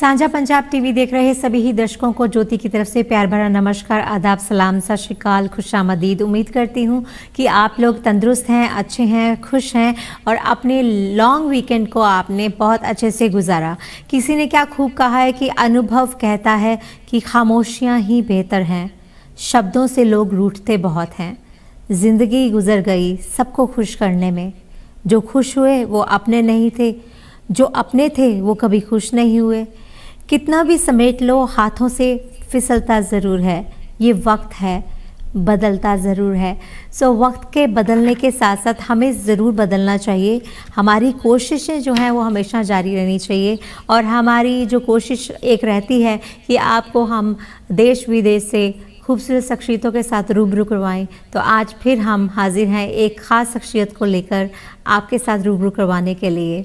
साझा पंजाब टीवी देख रहे सभी ही दर्शकों को ज्योति की तरफ़ से प्यार भरा नमस्कार, आदाब, सलाम, सत श्रीकाल खुशामदीद उम्मीद करती हूँ कि आप लोग तंदुरुस्त हैं, अच्छे हैं, खुश हैं और अपने लॉन्ग वीकेंड को आपने बहुत अच्छे से गुजारा। किसी ने क्या खूब कहा है कि अनुभव कहता है कि खामोशियाँ ही बेहतर हैं। शब्दों से लोग रूठते बहुत हैं। ज़िंदगी गुजर गई सबको खुश करने में। जो खुश हुए वो अपने नहीं थे, जो अपने थे वो कभी खुश नहीं हुए। कितना भी समेट लो हाथों से फिसलता ज़रूर है। ये वक्त है बदलता ज़रूर है। सो so, वक्त के बदलने के साथ साथ हमें ज़रूर बदलना चाहिए। हमारी कोशिशें जो हैं वो हमेशा जारी रहनी चाहिए। और हमारी जो कोशिश एक रहती है कि आपको हम देश विदेश से खूबसूरत शख्सियतों के साथ रूबरू करवाएँ तो आज फिर हम हाजिर हैं एक ख़ास शख्सियत को लेकर आपके साथ रूबरू करवाने के लिए।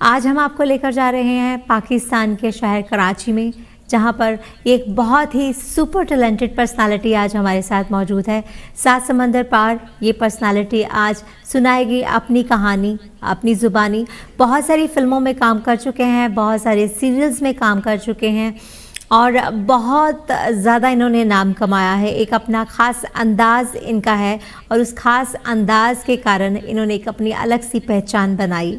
आज हम आपको लेकर जा रहे हैं पाकिस्तान के शहर कराची में, जहाँ पर एक बहुत ही सुपर टैलेंटेड पर्सनालिटी आज हमारे साथ मौजूद है। सात समंदर पार ये पर्सनालिटी आज सुनाएगी अपनी कहानी, अपनी ज़ुबानी। बहुत सारी फ़िल्मों में काम कर चुके हैं, बहुत सारे सीरियल्स में काम कर चुके हैं। और बहुत ज़्यादा इन्होंने नाम कमाया है। एक अपना ख़ास अंदाज़ इनका है और उस ख़ास अंदाज़ के कारण इन्होंने एक अपनी अलग सी पहचान बनाई।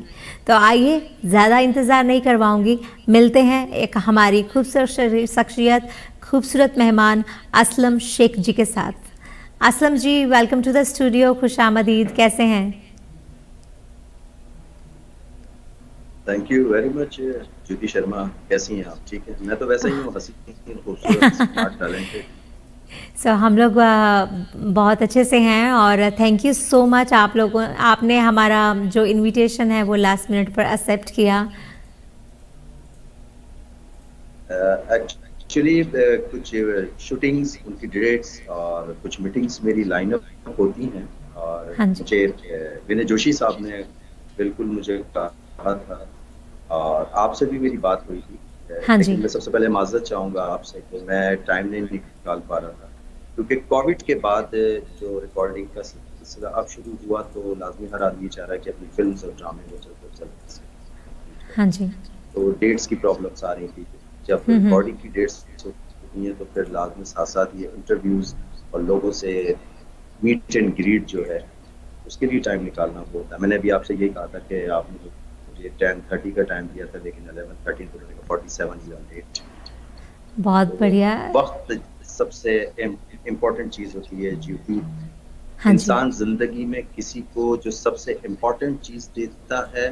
तो आइए, ज़्यादा इंतज़ार नहीं करवाऊँगी। मिलते हैं एक हमारी खूबसूरत शख्सियत, खूबसूरत मेहमान असलम शेख जी के साथ। Aslam ji welcome to the studio खुश आमदीद। कैसे हैं? Thank you very much Jyoti Sharma कैसी हैं आप? ठीक है। मैं तो वैसे ही हूँ हँसी खूबसूरत टैलेंटेड सो so, हम लोग बहुत अच्छे से हैं और थैंक यू सो मच आप लोगों आपने हमारा जो इनविटेशन है वो लास्ट मिनट पर एक्सेप्ट किया। एक्चुअली uh, uh, कुछ शूटिंग्स उनकी डेट्स और कुछ मीटिंग्स मेरी लाइनअप होती हैं और हाँ मुझे विनय जोशी साहब ने बिल्कुल मुझे कहा था और आपसे भी मेरी बात हुई थी। हाँ जी। मैं सबसे पहले माजरत चाहूँगा आपसे कि मैं टाइम नहीं निकाल पा रहा था। क्योंकि कोविड के बाद जो रिकॉर्डिंग का सिलसिला अब शुरू हुआ तो लाजमी हर आदमी चाह रहा है कि अपनी फ़िल्म और ड्रामे में चलते चलते हाँ जी। तो डेट्स की प्रॉब्लम्स आ रही थी। जब रिकॉर्डिंग की डेट्स होती हैं तो फिर लाजमी साथ साथ ये इंटरव्यूज़ और लोगों से मीट एंड ग्रीट जो है उसके लिए टाइम निकालना होता है। मैंने अभी आपसे यही कहा था कि आप मुझे टेन थर्टी का टाइम दिया था लेकिन अलेवन थर्टीन तो मैंने फोर्टी सेवन ईयर लेट बहुत तो बढ़िया। वक्त सबसे इम्पोर्टेंट चीज़ होती है जी हाँ इंसान ज़िंदगी में किसी को जो सबसे इम्पोर्टेंट चीज़ देता है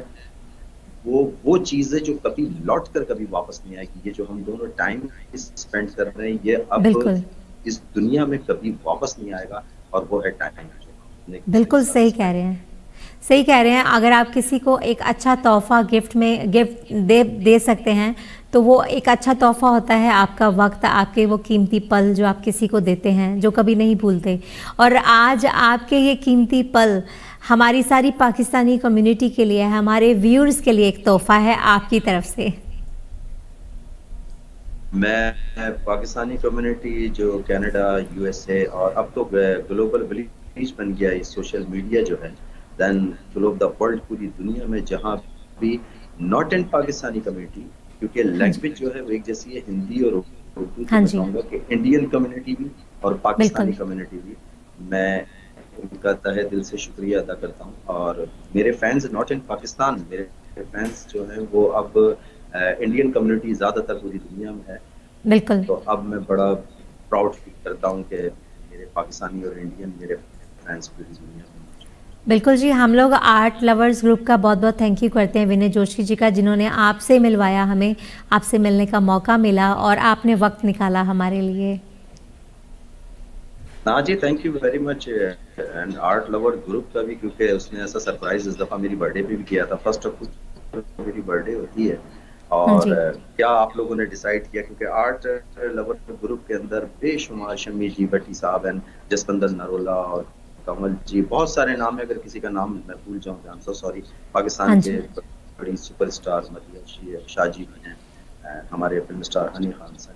वो वो चीज़ें जो कभी लौट कर कभी वापस नहीं आएगी। ये जो हम दोनों टाइम स्पेंड कर रहे हैं ये अब इस दुनिया में कभी वापस नहीं आएगा और वो है टाइम बिल्कुल सही कह रहे हैं। सही कह रहे हैं, अगर आप किसी को एक अच्छा तोहफ़ा गिफ्ट में, गिफ्ट दे दे सकते हैं तो वो एक अच्छा तोहफ़ा होता है आपका वक्त, आपके वो कीमती पल जो आप किसी को देते हैं, जो कभी नहीं भूलते। और आज आपके ये कीमती पल हमारी सारी पाकिस्तानी कम्युनिटी के लिए हमारे व्यूअर्स के लिए एक तोहफ़ा है आपकी तरफ़ से। मैं पाकिस्तानी कम्युनिटी जो कनाडा यूएसए और अब तो ग्लोबल विलेज बन गया ये सोशल मीडिया जो है। Then all of the world पूरी दुनिया में जहाँ भी नॉट इन पाकिस्तानी कम्युनिटी क्योंकि लैंग्वेज हाँ जो। है वो एक जैसी है हिंदी और उर्दू हाँ बताऊँगा कि इंडियन कम्युनिटी भी और पाकिस्तानी कम्युनिटी भी। मैं उनका तहे दिल से शुक्रिया अदा करता हूँ और मेरे फैंस नॉट इन पाकिस्तान मेरे फैंस जो हैं वो अब इंडियन कम्युनिटी ज़्यादातर पूरी दुनिया में है। बिल्कुल। तो अब मैं बड़ा प्राउड फील करता हूँ कि मेरे पाकिस्तानी और इंडियन मेरे फैंस पूरी दुनिया में बिल्कुल जी हम लोग आर्ट लवर्स ग्रुप का बहुत बहुत थैंक यू करते हैं विनय जोशी जी का जिन्होंने आपसे मिलवाया हमें। आपसे मिलने का मौका मिला और आपने वक्त निकाला हमारे लिए। हाँ जी thank you very much and art lover group का भी क्योंकि उसने ऐसा सरप्राइज़ इस दफ़ा मेरी बर्थडे पे भी किया था। फ़र्स्ट ऑफ़ मेरी बर्थडे होती है। और हाँ uh, क्या आप लोगों ने डिसाइड किया? क्योंकि आर्ट लवर ग्रुप के अंदर बेशुमार शमी जी भट्टी साहब एंड जसवंदर नरोला और कमल जी बहुत सारे नाम है अगर किसी का नाम मैं भूल जाऊँ आई सो सॉरी पाकिस्तान हाँ के बड़ी सुपरस्टार मरिया शाहजी हैं हमारे film star Honey Khan sir.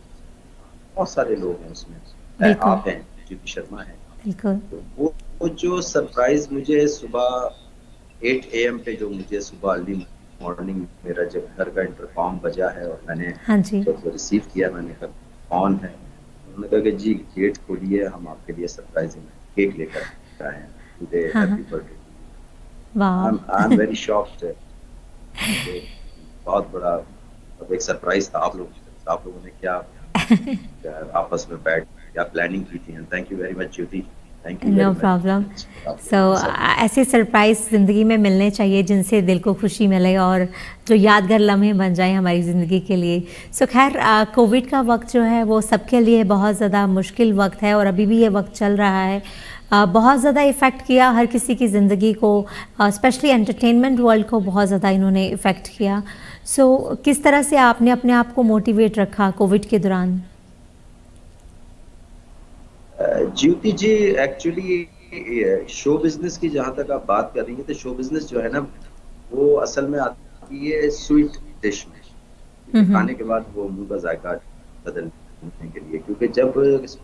बहुत सारे लोग हैं उसमें। आप हैं ज्योति शर्मा है। तो वो, वो जो सरप्राइज़ मुझे सुबह एट ए एम पे जो मुझे सुबह अर्ली मॉर्निंग मेरा जब घर का इंटरकॉम बजा है और मैंने हाँ जी। जब रिसीव किया मैंने कहा कौन है? उन्होंने कहा कि जी गेट खोलिए हम आपके लिए सरप्राइज़ केक लेकर आए हैं today happy birthday I am very shocked बहुत बड़ा अब एक सरप्राइज़ था आप लोगों लोग आप लोगों ने क्या, आपस में बैठ क्या प्लानिंग की थी? Thank you very much Jyoti no problem so ऐसे सरप्राइज़ ज़िंदगी में मिलने चाहिए जिनसे दिल को खुशी मिले और जो यादगार लम्हे बन जाए हमारी ज़िंदगी के लिए। सो so, खैर कोविड का वक्त जो है वो सबके लिए बहुत ज़्यादा मुश्किल वक्त है और अभी भी ये वक्त चल रहा है। बहुत ज़्यादा इफ़ेक्ट किया हर किसी की ज़िंदगी को स्पेशली एंटरटेनमेंट वर्ल्ड को बहुत ज़्यादा इन्होंने इफ़ेक्ट किया। सो so, किस तरह से आपने अपने आप को मोटिवेट रखा कोविड के दौरान? Jyoti ji actually show business की जहाँ तक आप बात कर रही हैं तो शो बिज़नेस जो है ना वो असल में आती है स्वीट डिश में। हम्म। खाने के बाद वो मुँह का जायका बदलने के लिए क्योंकि जब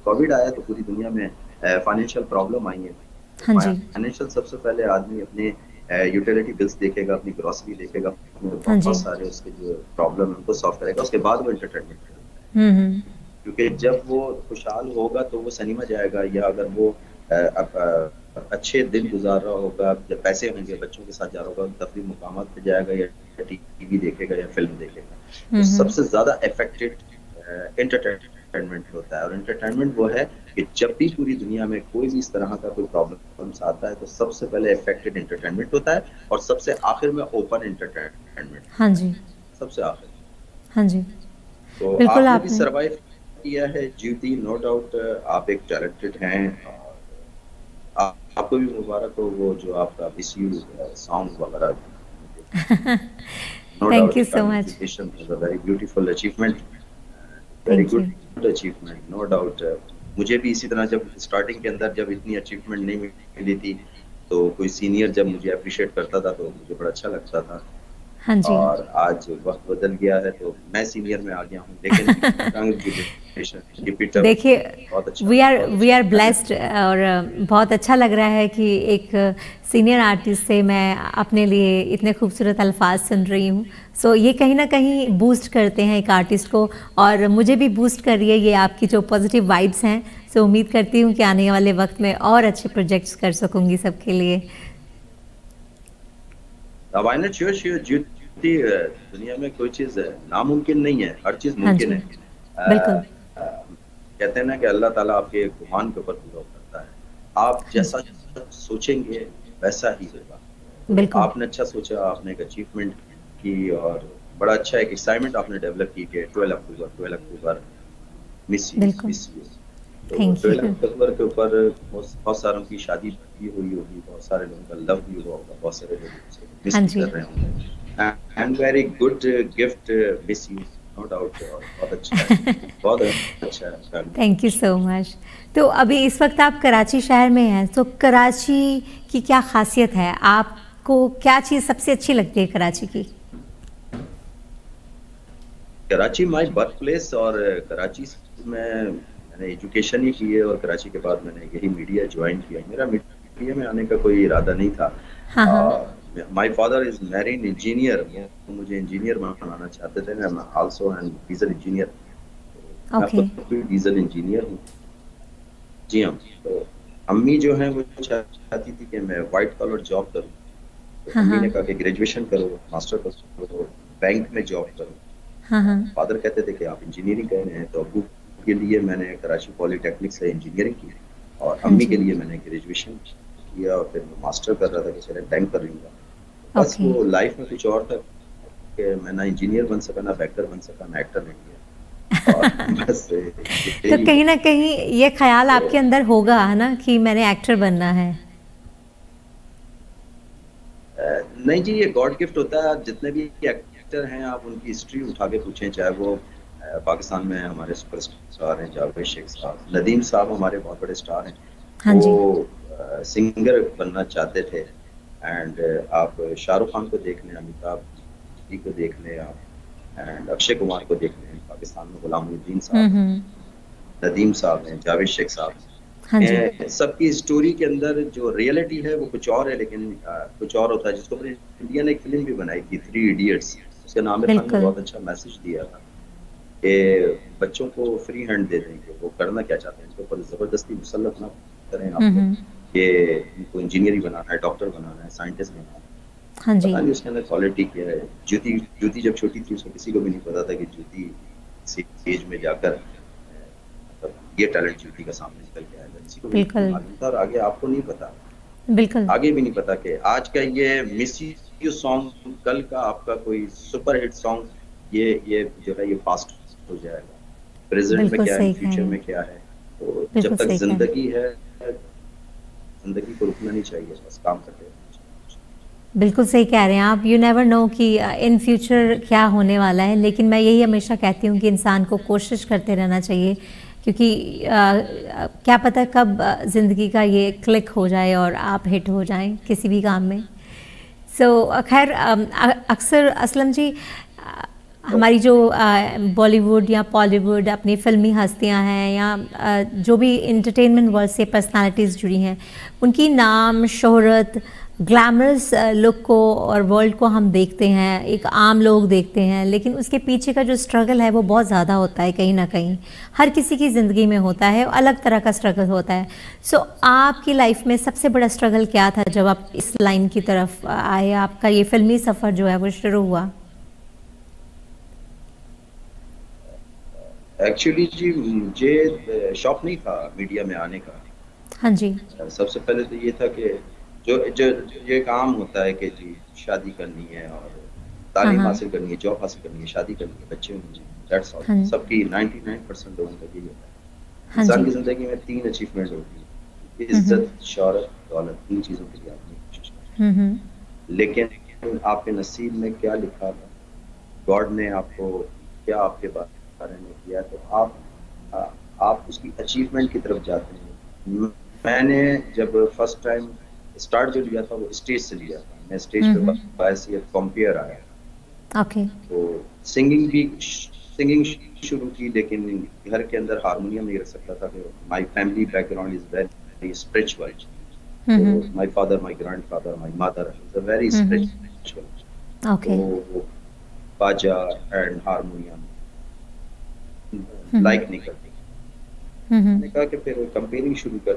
कोविड आया तो पूरी दुनिया में फाइनेंशियल प्रॉब्लम आई है फाइनेंशियल सबसे पहले आदमी अपने यूटिलिटी बिल्स देखेगा अपनी ग्रोसरी देखेगा हाँ बहुत सारे उसके जो प्रॉब्लम है उनको सॉल्व करेगा। उसके बाद वो एंटरटेनमेंट करेगा हम्म, हम्म। क्योंकि जब वो खुशहाल होगा तो वो सनीमा जाएगा या अगर वो अच्छे दिन गुजार रहा होगा जब पैसे होंगे बच्चों के साथ जा रहा होगा तफरी मुकाम पे जाएगा या टीवी देखेगा या फ़िल्म देखेगा तो हम्म। सबसे ज़्यादा इफेक्टेड एंटरटेनमेंट होता है। और एंटरटेनमेंट वो है कि जब भी पूरी दुनिया में कोई भी इस तरह का कोई प्रॉब्लम आता है तो सबसे पहले इफेक्टेड एंटरटेनमेंट होता है और सबसे आखिर में ओपन एंटरटेनमेंट हाँ। जी। सबसे आखिर। हाँ जी। तो बिल्कुल आपने सर्वाइव किया है ज्योति नो डाउट आप एक टैलेंटेड हैं आप, आपको भी मुबारक हो वो जो आपका मिस यू सॉन्ग वगैरह। Thank you so much very beautiful achievement very good achievement no doubt मुझे भी इसी तरह जब स्टार्टिंग के अंदर जब इतनी अचीवमेंट नहीं मिली थी तो कोई सीनियर जब मुझे अप्रिशिएट करता था तो मुझे बड़ा अच्छा लगता था। हाँ जी। और आज वक्त बदल गया है तो मैं सीनियर में आ गया हूँ लेकिन देखिए we are we are blessed और बहुत अच्छा लग रहा है कि एक सीनियर आर्टिस्ट से मैं अपने लिए इतने खूबसूरत अल्फाज सुन रही हूँ। सो so, ये कहीं ना कहीं बूस्ट करते हैं एक आर्टिस्ट को और मुझे भी बूस्ट कर रही है ये आपकी जो पॉजिटिव वाइब्स हैं। सो so, उम्मीद करती हूँ कि आने वाले वक्त में और अच्छे प्रोजेक्ट्स कर सकूँगी सबके लिए। दुनिया में कोई चीज़ नामुमकिन नहीं है हर चीज़ हाँ मुमकिन है। कहते हैं ना कि अल्लाह ताला आपके गुमान के ऊपर पूरा करता है। आप जैसा सोचेंगे वैसा ही होगा। आपने अच्छा सोचा आपने एक अचीवमेंट की और बड़ा अच्छा एक एक्साइटमेंट आपने डेवलप की कि 12 अक्टूबर 12 अक्टूबर मिस मिस यू तो 12 अक्टूबर के ऊपर बहुत सारों की शादी भी हुई होगी बहुत सारे लोगों का लव भी हुआ होगा बहुत सारे लोग कर रहे होंगे। And very good gift miss you no doubt बहुत अच्छा बहुत अच्छा थैंक यू सो मच तो अभी इस वक्त आप कराची शहर में हैं तो कराची की क्या खासियत है? आपको क्या चीज़ सबसे अच्छी लगती है कराची की? कराची माय बर्थ प्लेस और कराची में मैंने एजुकेशन ही की है और कराची के बाद मैंने यही मीडिया ज्वाइन किया मेरा मीडिया में आने का कोई इरादा नहीं था। हाँ, हाँ. my father is marine engineer मुझे इंजीनियर बनाना चाहते थे। मैं also and diesel engineer okay diesel engineer हूँ। जी हाँ। तो अम्मी जो है वो चाहती थी कि मैं व्हाइट कॉलर जॉब करूँ। तो हाँ, अम्मी हाँ। ने कहा कि ग्रेजुएशन करो मास्टर करो बैंक में जॉब करो। फादर हाँ, कहते थे कि आप इंजीनियरिंग कर रहे हैं तो अबू के लिए मैंने कराची पॉलिटेक्निक से इंजीनियरिंग की और अम्मी के लिए मैंने ग्रेजुएशन किया और फिर मास्टर कर रहा था कि चले बैंक कर लूँगा। बस वो लाइफ में कुछ और था कि मैं ना इंजीनियर बन सका ना बैकर बन सका ना एक्टर बन गया। तो कहीं ना कहीं ये ख्याल तो, आपके अंदर होगा है ना कि मैंने एक्टर बनना है। नहीं जी ये गॉड गिफ्ट होता है। जितने भी एक्टर हैं आप उनकी हिस्ट्री उठा के पूछें चाहे वो पाकिस्तान में हमारे सुपर स्टार हैं जावेद शेख साहब। नदीम साहब हमारे बहुत बड़े स्टार हैं। हाँ वो आ, सिंगर बनना चाहते थे। एंड आप शाहरुख खान को देख लें अमिताभ जी को देख लें आप। एंड अक्षय कुमार को देख लें पाकिस्तान में गुलामुद्दीन साहब। हम्म, हम्म। नदीम साहब हैं जावेद शेख साहब हाँ। सबकी स्टोरी के अंदर जो रियलिटी है वो कुछ और है लेकिन आ, कुछ और होता है। जिसको इंडिया ने एक फ़िल्म भी बनाई थी थ्री इडियट्स उसके नाम बहुत अच्छा मैसेज दिया था। कि बच्चों को फ्री हैंड दे दें कि वो करना क्या चाहते हैं। इसके ऊपर ज़बरदस्ती मुसलत ना करें आप। कि इनको इंजीनियरिंग बनाना है डॉक्टर बनाना है साइंटिस्ट बनाना है। हाँ जी। पता नहीं उसके अंदर क्वालिटी क्या है। ज्योति ज्योति जब छोटी थी उसको किसी को भी नहीं पता था कि ज्योति एज में जाकर ये टैलेंट ज्योति का सामने निकल के आएगा किसी को बिल्कुल। और आगे आपको नहीं पता। बिल्कुल। आगे भी नहीं पता कि आज का ये मिस यू सॉन्ग कल का आपका कोई सुपर हिट सॉन्ग ये ये जो है ये फास्ट हो जाएगा। प्रेजेंट में क्या है? फ्यूचर में क्या है? तो जब तक ज़िंदगी है ज़िंदगी को रुकना नहीं चाहिए बस काम करते बिल्कुल सही कह रहे हैं आप। यू नेवर नो कि इन uh, फ्यूचर क्या होने वाला है लेकिन मैं यही हमेशा कहती हूँ कि इंसान को कोशिश करते रहना चाहिए क्योंकि आ, क्या पता कब ज़िंदगी का ये क्लिक हो जाए और आप हिट हो जाएँ किसी भी काम में। सो so, खैर अक्सर असलम जी हमारी जो बॉलीवुड या बॉलीवुड अपनी फिल्मी हस्तियाँ हैं या जो भी इंटरटेनमेंट वर्ल्ड से पर्सनालिटीज़ जुड़ी हैं उनकी नाम शोहरत ग्लैमरस लुक को और वर्ल्ड को हम देखते हैं एक आम लोग देखते हैं लेकिन उसके पीछे का जो स्ट्रगल है वो बहुत ज़्यादा होता है कहीं ना कहीं। हर किसी की ज़िंदगी में होता है अलग तरह का स्ट्रगल होता है। सो so, आपकी लाइफ में सबसे बड़ा स्ट्रगल क्या था जब आप इस लाइन की तरफ़ आए? आपका ये फिल्मी सफ़र जो है वो शुरू हुआ। एक्चुअली जी मुझे शौक नहीं था मीडिया में आने का। हाँ जी। सबसे पहले तो ये था कि जो जो ये काम होता है कि जी शादी करनी है और तालीम हाँ, हाँ। हासिल करनी है जॉब हासिल करनी है शादी करनी है बच्चे होने चाहिए दैट्स ऑल हाँ सबकी 99% लोगों का यही होता है। इंसान की ज़िंदगी में तीन अचीवमेंट होती है। इज़्ज़त शौहरत दौलत तीन चीज़ों के लिए आपने कोशिश की। लेकिन आपके नसीब में क्या लिखा था? गॉड ने आपको क्या आपके बारे में किया तो आप आप उसकी अचीवमेंट की तरफ़ जाते हैं। मैंने जब फ़र्स्ट टाइम स्टार्ट जो लिया था वो स्टेज से लिया था। मैं स्टेज पे बायसियत कॉम्पेयर आया। ओके तो सिंगिंग भी सिंगिंग शुरू की लेकिन घर के अंदर हारमोनियम नहीं रख सकता था। My family background is very spiritual my father my grandfather my mother is a very spiritual okay बाजा एंड हारमोनियम लाइक नहीं करती मैंने कहा कि फिर कंपेयरिंग शुरू कर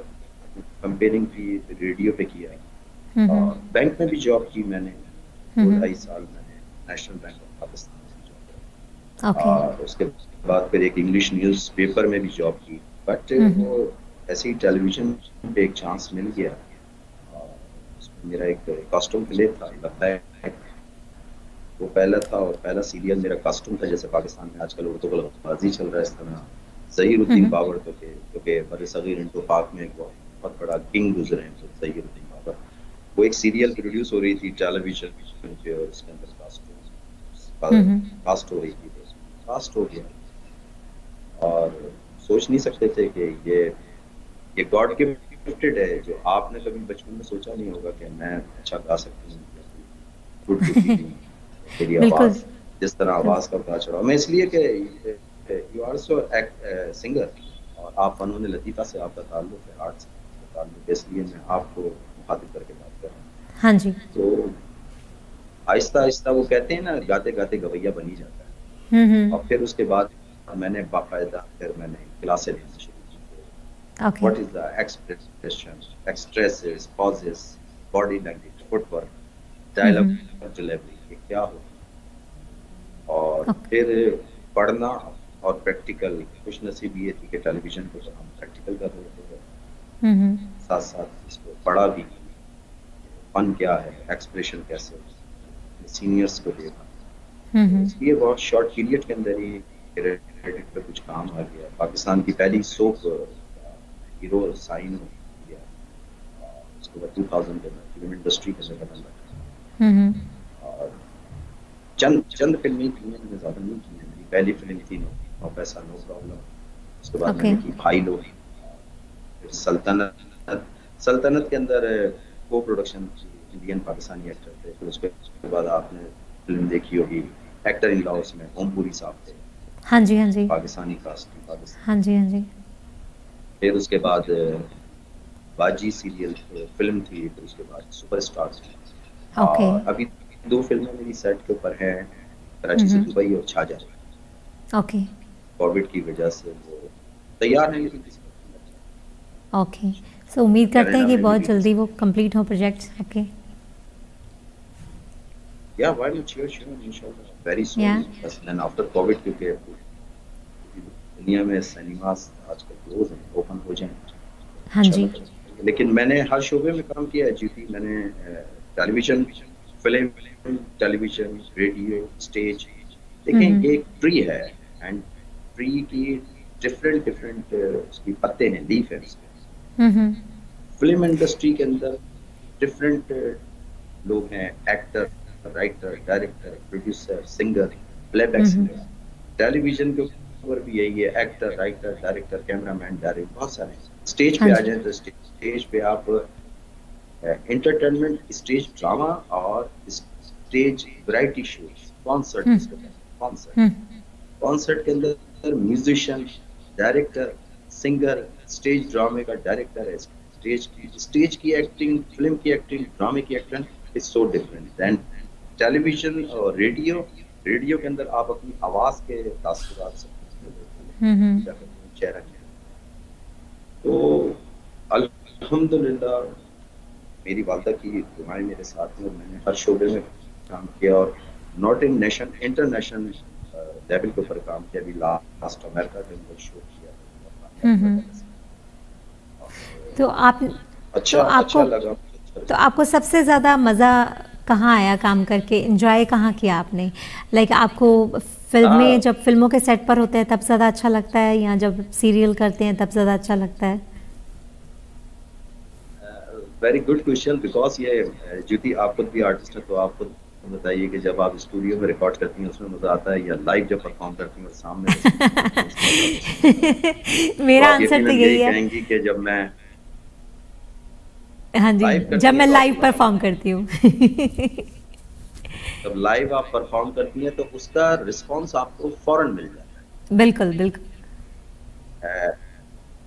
कंपेयरिंग की रेडियो पे किया। हम्म, हम्म। और बैंक में भी जॉब की मैंने। दो हम्म, ढाई साल मैंने नेशनल बैंक ऑफ़ पाकिस्तान से जॉब की और उसके बाद फिर एक इंग्लिश न्यूज़ पेपर में भी जॉब की। बट वो ऐसे ही टेलीविज़न पे एक चांस मिल गया। मेरा एक कॉस्ट्यूम प्ले था लगता है वो पहला था और पहला सीरियल मेरा कॉस्ट्यूम था जैसे पाकिस्तान में आजकल उर्दू बाजी चल रहा है इस तरह। जहीरुद्दीन बाबर तो थे क्योंकि बड़े सगीर इंटो पाक में एक बहुत बड़ा किंग गुजरे हैं जहीरुद्दीन बाबर। वो एक सीरियल प्रोड्यूस हो रही थी टेलीविज़न पे और उसके अंदर कास्ट कास्ट हो रही थी कास्ट हो गया। और सोच नहीं सकते थे कि ये ये गॉड के गिफ्टेड है जो आपने कभी बचपन में सोचा नहीं होगा कि मैं अच्छा गा सकती हूँ मेरी आवाज़ जिस तरह आवाज़ का पता चढ़ा मैं इसलिए कि यू आल्सो सिंगर और आप फनून लतीफ़ा से आपका ताल्लुक है आर्ट से ताल्लुक है इसलिए मैं आपको मुखातिब करके बात कर रहा हूँ। हाँ जी। तो आहिस्ता आहिस्ता वो कहते हैं ना गाते गाते गवैया बनी जाता है। हम्म, हम्म। और फिर उसके बाद मैंने बाकायदा फिर मैंने क्लासें लेना शुरू की। What is the expression expresses pauses body language footwork dialogue delivery ये क्या हो? और फिर पढ़ना और प्रैक्टिकल खुश नसीब ये थी कि टेलीविज़न को हम प्रैक्टिकल कर रहे थे हम्म। साथ साथ इसको पढ़ा भी। फन क्या है? एक्सप्रेशन कैसे सीनियर्स को देखा। हम्म। इसलिए बहुत शॉर्ट पीरियड के अंदर ही क्रेडिट पे कुछ काम आ गया। पाकिस्तान की पहली सोप हीरो साइन हो गया। उसके बाद टू थाउज़ेंड फ़िल्म इंडस्ट्री का जगह बन लगा हम्म। और चंद चंद फ़िल्में की मैंने ज़्यादा नहीं की मेरी। पहली फ़िल्म थी नो पैसा नो प्रॉब्लम उसके बाद okay. मैंने की भाई लोग सल्तनत सल्तनत के अंदर को प्रोडक्शन इंडियन पाकिस्तानी एक्टर थे। फिर उसके बाद आपने फ़िल्म देखी होगी एक्टर इन लॉ उसमें ओमपुरी साहब थे। हाँ जी हाँ जी। पाकिस्तानी कास्ट पाकिस्तान। हाँ जी हाँ जी। फिर उसके बाद बाजी सीरियल फ़िल्म थी फिर उसके बाद सुपरस्टार ओके अभी दो फ़िल्में मेरी सेट के ऊपर हैं कराची से दुबई और छाजा। ओके कोविड की वजह से वो तैयार हैं लेकिन ओके सो उम्मीद करते हैं कि बहुत जल्दी वो कंप्लीट हो प्रोजेक्ट्स आपके why not? Sure sure inshallah. Very soon. Yeah. बस then after covid क्योंकि दुनिया में सिनेमास आजकल क्लोज हैं ओपन हो जाएँ। हाँ जी। लेकिन मैंने हर शोबे में काम किया है जीपी मैंने television film television radio stage देखें। ये एक ट्री है एंड ट्री की डिफरेंट डिफरेंट उसकी पत्ते हैं लीफ है फ़िल्म इंडस्ट्री के अंदर डिफरेंट लोग हैं actor writer director producer singer playback. Singer television के ऊपर भी यही है actor writer director cameraman director बहुत सारे। स्टेज पे हाँ आ जाए तो स्टेज पे आप इंटरटेनमेंट स्टेज ड्रामा और stage variety show concert hmm. Concert hmm. Concert के अंदर म्यूजिशियन डायरेक्टर सिंगर स्टेज ड्रामे का डायरेक्टर है। स्टेज की स्टेज की एक्टिंग फ़िल्म की एक्टिंग ड्रामे की acting is so different and television और रेडियो रेडियो के अंदर आप अपनी आवाज़ के तासुरात से हम्म चेहरा तो अल्हम्दुलिल्लाह मेरी वालदा की दुआएँ मेरे साथ हैं मैंने हर शोबे में काम किया और not in nation international level के ऊपर काम किया। अभी लास्ट अमेरिका के अंदर शो हम्म। किया तो आप अच्छा तो अच्छा आपको लगा। तो आपको सबसे ज़्यादा मज़ा कहाँ आया काम करके? एंजॉय कहाँ किया आपने? लाइक like, आपको फ़िल्म में हाँ। जब फ़िल्मों के सेट पर होते हैं तब ज़्यादा अच्छा लगता है? या जब सीरियल करते हैं तब ज़्यादा अच्छा लगता है? वेरी गुड क्वेश्चन बिकॉज़ ये ज्योति आप खुद भी आर्टिस्ट है तो आप खुद बताइए कि जब आप स्टूडियो में रिकॉर्ड करती हैं उसमें मज़ा आता है या लाइव जब परफॉर्म करती हैं सामने मेरा तो आंसर तो यकीनन यही है। कहेंगी कि जब मैं हाँ जी जब मैं तो लाइव परफॉर्म करती हूँ। जब लाइव आप परफॉर्म करती हैं तो उसका रिस्पांस आपको फ़ौरन मिल जाता है। बिल्कुल बिल्कुल।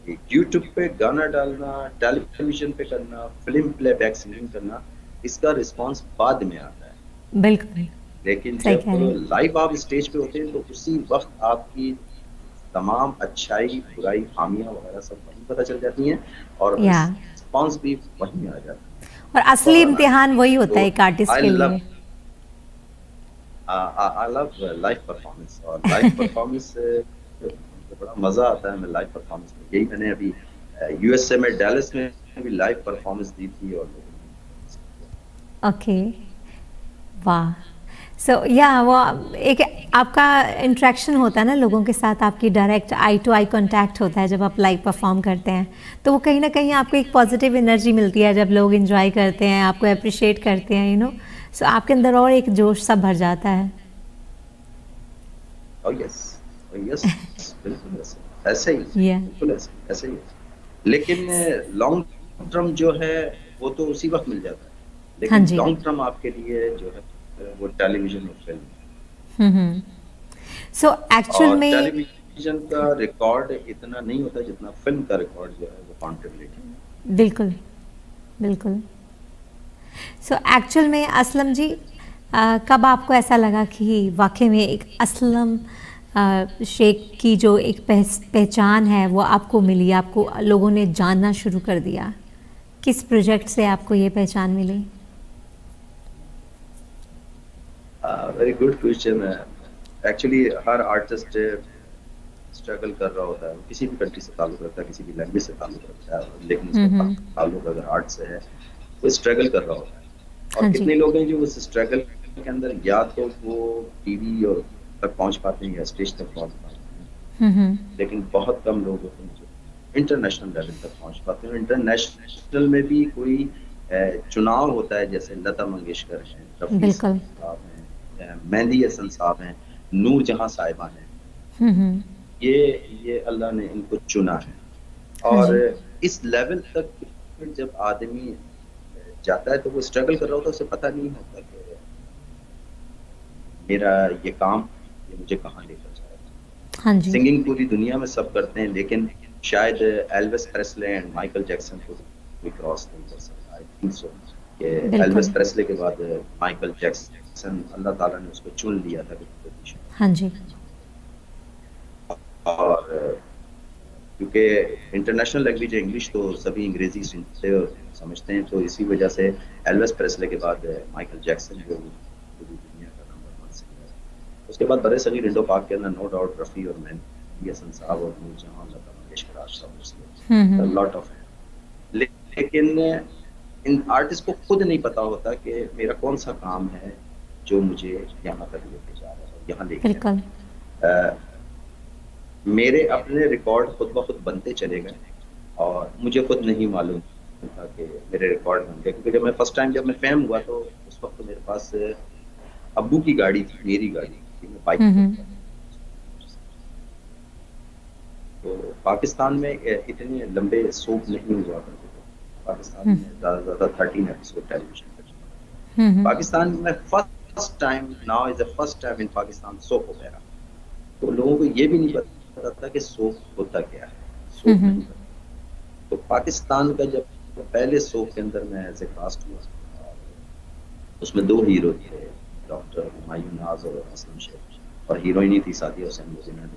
यूट्यूब पे गाना डालना टेलीविज़न पे करना फ़िल्म प्लेबैक सिंगिंग करना इसका रिस्पांस बाद में आता है बिल्कुल लेकिन जब। लाइव आप स्टेज पे होते हैं तो उसी वक्त आपकी तमाम अच्छाई बुराई खामियाँ वगैरह सब वहीं पता चल जाती हैं और। रिस्पांस भी वहीं आ जाता है और असली इम्तिहान वही होता है एक तो आर्टिस्ट के लिए आई लव लाइव परफॉर्मेंस और लाइव परफॉर्मेंस बड़ा मज़ा आता है मैं लाइव परफॉर्मेंस में। यही मैंने अभी यूएसए में डैलस में भी लाइव परफॉर्मेंस दी थी और ओके वाह। सो या वो एक आपका इंट्रैक्शन होता है ना लोगों के साथ आपकी direct eye to eye contact होता है जब आप लाइव परफॉर्म करते हैं। तो वो कहीं ना कहीं आपको एक पॉजिटिव एनर्जी मिलती है जब लोग इंजॉय करते हैं आपको अप्रिशिएट करते हैं यू नो सो आपके अंदर और एक जोश सा भर जाता है। और यस यस बिल्कुल ऐसे ऐसे ही Yeah. बिल्कुल ऐसे ऐसे ही लेकिन लॉन्ग टर्म जो है वो तो उसी वक्त मिल जाता है। हाँ लेकिन लॉन्ग टर्म आपके लिए जो है वो टेलीविज़न और फ़िल्म हम्म सो एक्चुअल में टेलीविज़न का रिकॉर्ड इतना नहीं होता जितना फ़िल्म का रिकॉर्ड जो है वो काउंटेबिलिटी बिल्कुल। बिल्कुल। सो एक्चुअल में असलम जी अ, कब आपको ऐसा लगा कि वाकई में एक असलम अ, शेख की जो एक पह- पहचान है वो आपको मिली आपको लोगों ने जानना शुरू कर दिया। किस प्रोजेक्ट से आपको ये पहचान मिली? वेरी गुड क्वेश्चन है एक्चुअली हर आर्टिस्ट स्ट्रगल कर रहा होता है किसी भी कंट्री से ताल्लुक रखता है किसी भी लैंग्वेज से ताल्लुक रखता है लेकिन उसका। ताल्लुक अगर आर्ट से है वो स्ट्रगल कर रहा होता है। हाँ और कितने लोग हैं जो उस स्ट्रगल के अंदर या तो वो टीवी और तक पहुँच पाते हैं या स्टेज तक पहुँच पाते हैं। हम्म हम्म। लेकिन बहुत कम लोग होते हैं जो इंटरनेशनल लेवल तक पहुँच पाते हैं। इंटरनेशनल में भी कोई चुनाव होता है जैसे लता मंगेशकर हैं साहब हैं मेहंदी हसन साहब हैं नूर जहाँ साहिबा हैं। हम्म ये ये अल्लाह ने इनको चुना है। हाँ और इस लेवल तक जब आदमी जाता है तो वो स्ट्रगल कर रहा होता है उसे पता नहीं होता कि मेरा ये काम ये मुझे कहाँ लेकर जाएगा हाँ जी। सिंगिंग पूरी दुनिया में सब करते हैं लेकिन शायद Elvis Presley and Michael Jackson को कोई क्रॉस नहीं कर सकता। आई थिंक सो कि एल्विस प्रेस्ले के बाद माइकल जैक्सन अल्लाह ताला ने उसको चुन लिया था हाँ जी। और क्योंकि इंटरनेशनल लैंग्वेज इंग्लिश तो सभी अंग्रेज़ी सुनते और समझते हैं तो इसी वजह से एल्विस प्रेस्ले के बाद माइकल जैक्सन जो पूरी दुनिया का नंबर वन सिंगर उसके बाद बड़े सभी इंडो पाक के अंदर नो डाउट रफ़ी और मैन हसन साहब और नूर जहाँ लता मंगेशकर आशा लॉट ऑफ़ लेकिन इन आर्टिस्ट को खुद नहीं पता होता कि मेरा कौन सा काम है जो मुझे यहाँ तक लेके जा रहा है यहाँ लेके मेरे अपने रिकॉर्ड खुद ब खुद बनते चले गए और मुझे खुद नहीं मालूम था कि मेरे रिकॉर्ड बन गए क्योंकि जब मैं फ़र्स्ट टाइम जब मैं फेम हुआ तो उस वक्त तो मेरे पास अब्बू की गाड़ी थी मेरी गाड़ी। थी मैं बाइक। तो पाकिस्तान में इतने लंबे सोप नहीं हुआ करते थे। पाकिस्तान में हम्म। ज़्यादा ज़्यादा थर्टीन एपिसोड टेलीविज़न पर पाकिस्तान में first time now is the first time in Pakistan soap opera तो लोगों को ये भी नहीं पता पता था कि सोप होता क्या है। सोप नहीं तो पाकिस्तान का जब पहले सोप के अंदर मैं एज ए कास्ट हुआ उसमें दो हीरो थे। डॉक्टर हुमायूं नाज और असलम शेख और हीरोइन थी Sadia Hussain Mujeena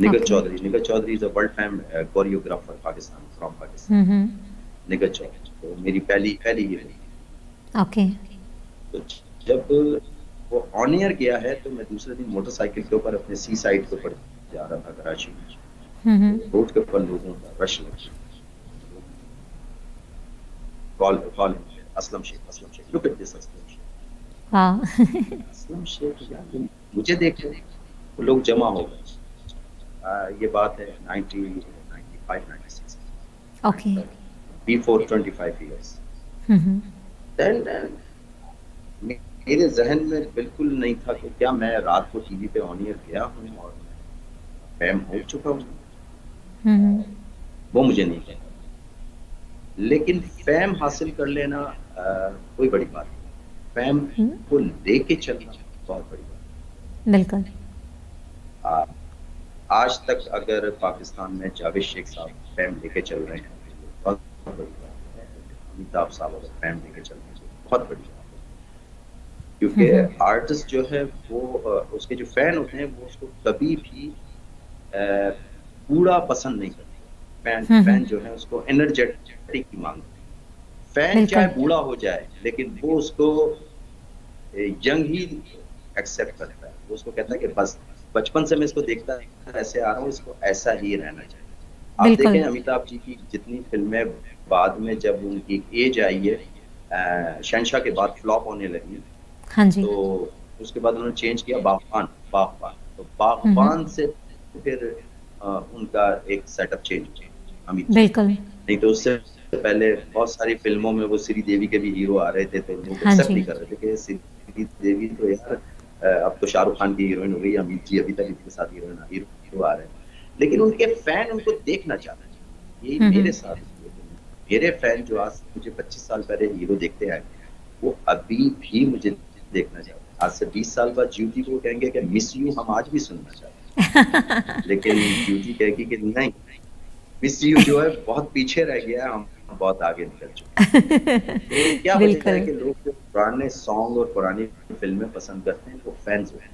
Nighat Chaudhry Nighat Chaudhry is a world fame choreographer Pakistan from Pakistan Nighat Chaudhry तो मेरी पहली पहली हीरोइन ओके तो जब वो ऑन ईयर गया है तो मैं दूसरे दिन मोटरसाइकिल के ऊपर अपने सी साइड के ऊपर जा रहा था कराची में। रोड के ऊपर लोगों का रश लग call call Aslam Sheikh Aslam Sheikh look at this Aslam हाँ। मुझे देख वो लोग जमा हो गए। ये बात है 90 95 96 ओके। बिफोर 25 इयर्स देन मेरे जहन में बिल्कुल नहीं था कि क्या मैं रात को टीवी पे ऑन ईयर गया हूँ और फैम हो चुका हूँ। हम्म। वो मुझे नहीं कहता। लेकिन फैम हासिल कर लेना आ, कोई बड़ी बात नहीं। फैम हम्म। को लेके चलना बहुत बड़ी बात बिल्कुल। आज तक अगर पाकिस्तान में जावेद शेख साहब फैम लेके चल रहे हैं बहुत बड़ी बात है। अमिताभ साहब अगर फैम लेके चल रहे हैं बहुत बड़ी बात है। क्योंकि आर्टिस्ट हम्म, जो है वो उसके जो फ़ैन होते हैं वो उसको कभी भी कूड़ा पसंद नहीं करते। फ़ैन फ़ैन हम्म, हम्म। जो है उसको एनर्जेटिक की मांग फ़ैन चाहे बूढ़ा हो जाए लेकिन वो उसको यंग ही एक्सेप्ट करता है। वो उसको कहता है कि बस बचपन से मैं इसको देखता ऐसे आ रहा हूँ इसको ऐसा ही रहना चाहिए। आप देखें अमिताभ जी की जितनी फ़िल्में बाद में जब उनकी एज आई है शहशाह के बाद फ्लॉप होने लगी। हाँ जी। तो उसके बाद उन्होंने चेंज किया बागबान बागबान। तो बागबान हम्म, से फिर उनका एक सेटअप चेंज हो अमित बिल्कुल। नहीं तो उससे पहले बहुत सारी फ़िल्मों में वो श्री देवी के भी हीरो आ रहे थे तो लोग एक्सेप्ट नहीं कर रहे थे कि श्री देवी तो यार अब तो शाहरुख खान की हीरोइन हो गई अमित जी अभी तक इनके साथ हीरोइन हीरो हीरो आ रहे हैं। लेकिन उनके फ़ैन उनको देखना चाहते हैं। यही हम्म, मेरे हम्म। साथ मेरे फ़ैन जो आज मुझे 25 साल पहले हीरो देखते आए वो अभी भी मुझे देखना चाहते हैं। आज से 20 साल बाद ज्यूटी को कहेंगे कि मिस यू हम आज भी सुनना चाहते हैं। लेकिन ब्यूटी कहेगी कि नहीं मिस यू जो है बहुत पीछे रह गया हम बहुत आगे निकल चुके तो क्या वजह है कि लोग जो पुराने सॉन्ग और पुरानी फ़िल्में पसंद करते हैं वो फैंस हैं?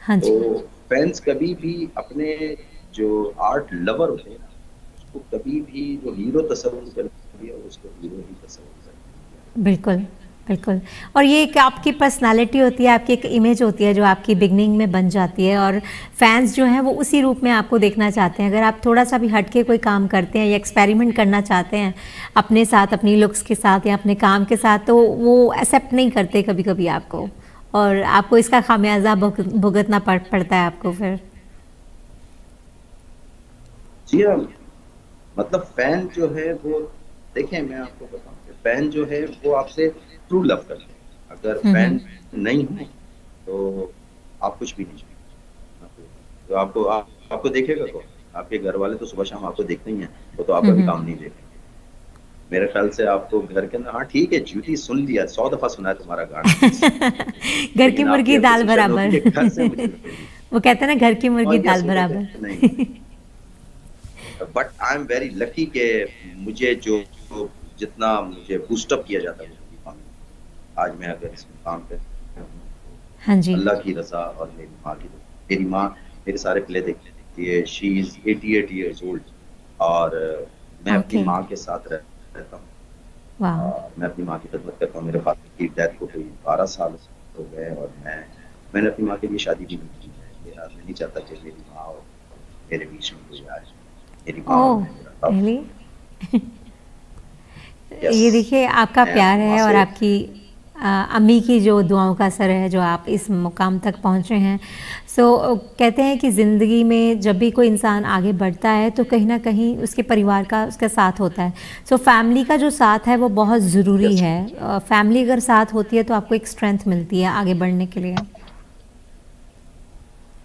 हाँ तो फैंस कभी भी अपने जो आर्ट लवर होते हैं उसको कभी भी जो हीरो तस्वुर कर है उसको हीरो ही तस्वुर बिल्कुल। बिल्कुल। और ये एक आपकी पर्सनालिटी होती है आपकी एक इमेज होती है जो आपकी बिगनिंग में बन जाती है और फैंस जो हैं वो उसी रूप में आपको देखना चाहते हैं। अगर आप थोड़ा सा भी हटके कोई काम करते हैं या एक्सपेरिमेंट करना चाहते हैं अपने साथ अपनी लुक्स के साथ या अपने काम के साथ तो वो एक्सेप्ट नहीं करते कभी कभी आपको। और आपको इसका खामियाजा भुगतना पड़, पड़ता है आपको फिर। जी हाँ। मतलब फ़ैन जो है वो देखें मैं आपको बताऊँ फ़ैन जो है वो आपसे ट्रू लव करते हैं अगर फ़ैन हम्म, हम्म। नहीं है तो आप कुछ भी नहीं तो आपको आप, आपको देखेगा कौन? आपके घर वाले तो सुबह शाम आपको देखते ही हैं वो तो आपका भी हम्म, काम नहीं देखेंगे। मेरे ख्याल से आपको घर के अंदर हाँ ठीक है ड्यूटी सुन लिया सौ दफ़ा सुना है तुम्हारा गाना। घर की मुर्गी दाल बराबर। वो कहते हैं ना घर की मुर्गी दाल बराबर। But I am very lucky के मुझे जो जितना मुझे बूस्टअप किया जाता है आज मैं अगर इस मुकाम पे हाँ जी। अल्लाह की रजा और मेरी माँ की मेरी माँ मेरे सारे प्ले देख देखती है। शी इज़ 88 इयर्स ओल्ड और मैं okay. अपनी माँ के साथ रह, रहता हूँ। मैं अपनी माँ की खिदमत करता हूँ। मेरे फादर की डेथ को कोई बारह साल हो गए और मैं मैंने अपनी माँ के लिए शादी भी नहीं की है। मेरा मैं नहीं चाहता कि मेरी माँ और मेरे बीच में कोई आए। मेरी माँ oh, ये देखिए आपका प्यार है और आपकी अम्मी की जो दुआओं का असर है जो आप इस मुकाम तक पहुँचे हैं। सो so, कहते हैं कि ज़िंदगी में जब भी कोई इंसान आगे बढ़ता है तो कहीं ना कहीं उसके परिवार का उसका साथ होता है। सो so, फैमिली का जो साथ है वो बहुत ज़रूरी है। फैमिली अगर साथ होती है तो आपको एक स्ट्रेंथ मिलती है आगे बढ़ने के लिए।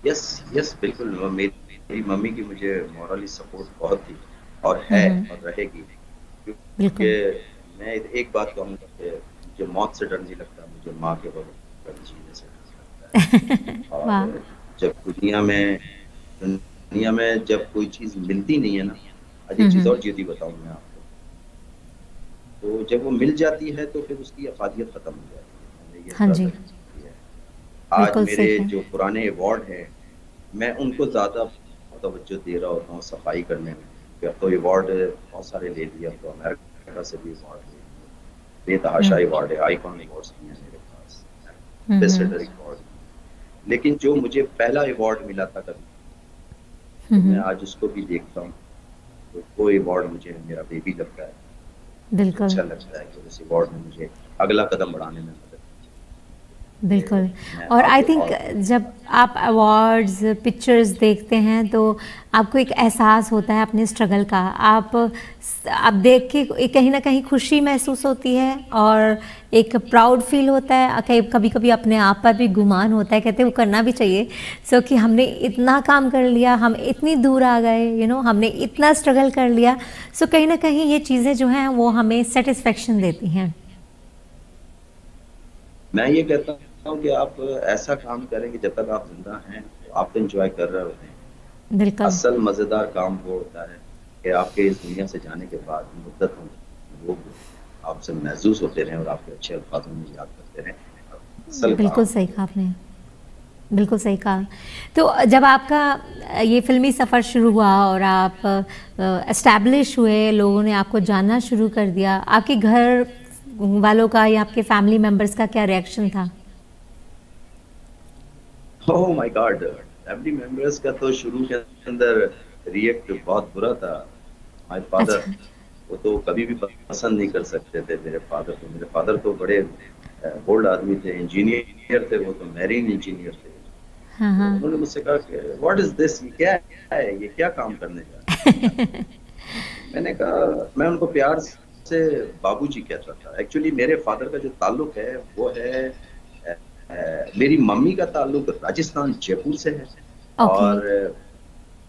यस यस बिल्कुल। मेरी, मम्मी की मुझे मॉरली सपोर्ट बहुत थी और है हम्म। और रहेगी। क्योंकि मैं एक बात कहूँगा मुझे मौत से डर नहीं लगता मुझे माँ के बगैर जीने से डर लगता है जब दुनिया में दुनिया में जब कोई चीज़ मिलती नहीं है ना आज एक चीज़ हम्म, और जीती हम्म। बताऊँ मैं आपको। तो जब वो मिल जाती है तो फिर उसकी अफादियत खत्म हो जाती है। हाँ जी। आज मेरे जो पुराने अवार्ड हैं मैं उनको ज़्यादा तवज्जो दे रहा होता हूँ सफ़ाई करने में। तो अवार्ड बहुत सारे ले लिया तो अमेरिका से भी अवार्ड बेतहाशा है आईकॉन हैं मेरे पास। बेस्ट सेलर अवार्ड लेकिन जो मुझे पहला अवार्ड मिला था कभी मैं आज उसको भी देखता हूँ। तो वो अवार्ड मुझे मेरा बेबी लगता है। बिल्कुल। अच्छा लगता है कि उस अवार्ड ने मुझे अगला कदम बढ़ाने में बिल्कुल। और आई थिंक जब आप अवार्ड्स पिक्चर्स देखते हैं तो आपको एक एहसास होता है अपने स्ट्रगल का। आप आप देख के कहीं ना कहीं खुशी महसूस होती है और एक प्राउड फील होता है। कभी कभी अपने आप पर भी गुमान होता है कहते हैं वो करना भी चाहिए। सो so कि हमने इतना काम कर लिया हम इतनी दूर आ गए यू you नो know, हमने इतना स्ट्रगल कर लिया। सो so कहीं ना कहीं ये चीज़ें जो हैं वो हमें सेटिस्फेक्शन देती हैं। मैं ये कहता हूँ हूँ कि आप ऐसा काम करेंगे जब तक आप ज़िंदा हैं तो आप तो इंजॉय कर रहे होते हैं। असल मज़ेदार काम वो होता है कि आपके इस दुनिया से जाने के बाद मुद्दत लोग आपसे महसूस होते रहे और आपके अच्छे अल्फाजों में याद करते रहे। बिल्कुल सही कहा आपने। बिल्कुल सही कहा। तो जब आपका ये फिल्मी सफ़र शुरू हुआ और आप इस्टेब्लिश हुए लोगों ने आपको जानना शुरू कर दिया आपके घर वालों का या आपके फैमिली मेंबर्स का क्या रिएक्शन था? Oh my God family members का तो शुरू के अंदर रिएक्ट बहुत बुरा था। माय फादर अच्छा। वो तो कभी भी पसंद नहीं कर सकते थे मेरे फादर तो मेरे फादर तो बड़े बोल्ड आदमी थे इंजीनियर थे वो तो मैरीन इंजीनियर थे। हाँ, हाँ। उन्होंने मुझसे कहा कि व्हाट इज़ दिस ये क्या है? ये क्या काम करने जा मैंने कहा मैं उनको प्यार से बाबूजी कहता था। एक्चुअली मेरे फादर का जो ताल्लुक है वो है मेरी मम्मी का ताल्लुक राजस्थान जयपुर से है okay. और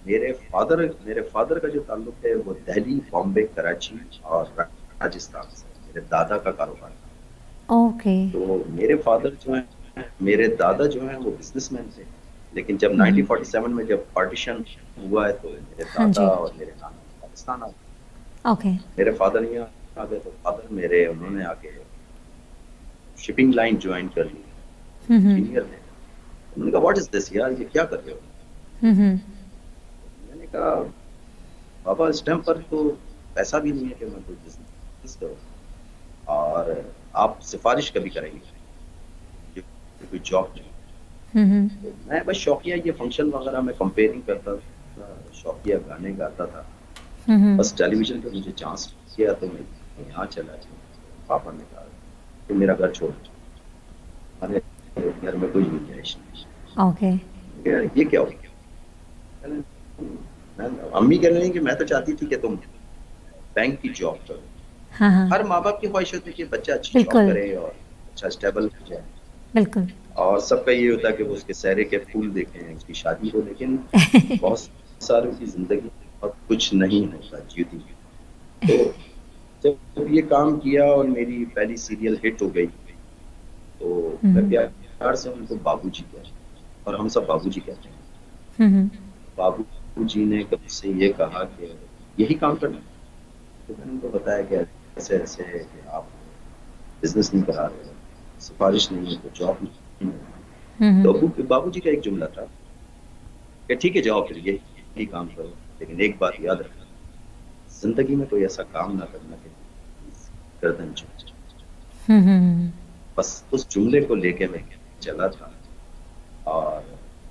मेरे फादर मेरे फादर का जो ताल्लुक है वो दिल्ली बॉम्बे कराची और राजस्थान से मेरे दादा का कारोबार ओके okay. तो मेरे फादर जो है मेरे दादा जो है वो बिजनेसमैन थे लेकिन जब hmm. 1947 में जब पार्टीशन हुआ है तो मेरे हाँ दादा और मेरे नाना पाकिस्तान आ गए okay. मेरे फादर यहाँ आ गए तो फादर मेरे उन्होंने आके शिपिंग लाइन ज्वाइन कर ली इंजीनियर थे उन्होंने कहा व्हाट इज़ दिस यार? ये क्या कर रहे हो? मैंने कहा बाबा इस टाइम पर तो पैसा भी नहीं है कि मैं कोई बिज़नेस करूँ। और आप सिफारिश कभी करेंगे? कोई जॉब तो मैं बस शौकिया ये फ़ंक्शन वगैरह में कंपेयरिंग करता था शौकिया गाने गाता था। बस टेलीविज़न पे मुझे चांस किया तो मैं यहाँ चला गया पापा ने कहा तो मेरा घर छोड़ अरे घर में कोई गुंजाइश नहीं ओके ये क्या हो गया? अम्मी कह रही हैं कि मैं तो चाहती थी कि तुम बैंक की जॉब करो। हाँ हाँ. हर माँ बाप की ख्वाहिश होती है कि बच्चा अच्छी जॉब करे और अच्छा स्टेबल हो जाए। बिल्कुल। और सबका ये होता है कि वो उसके सहरे के फूल देखें उसकी शादी हो लेकिन बहुत सारों की ज़िंदगी और कुछ नहीं होता जीती तो जब ये काम किया और मेरी पहली सीरियल हिट हो गई तो मैं हम्म। प्यार प्यार से उनको बाबूजी कहते हैं और हम सब बाबू जी कहते हैं। हम्म, हम्म। बाबू जी ने कभी से ये कहा कि यही काम करना तो मैंने उनको बताया कि ऐसे ऐसे है कि आप बिज़नेस नहीं करा रहे सिफारिश नहीं है तो जॉब नहीं है। तो अबू बाबू जी का एक जुमला था कि ठीक है जाओ फिर ये ही काम करो लेकिन एक बात याद रखना ज़िंदगी में कोई ऐसा काम ना करना कि गर्दन चुप बस उस जुमले को लेके मैं चला था। और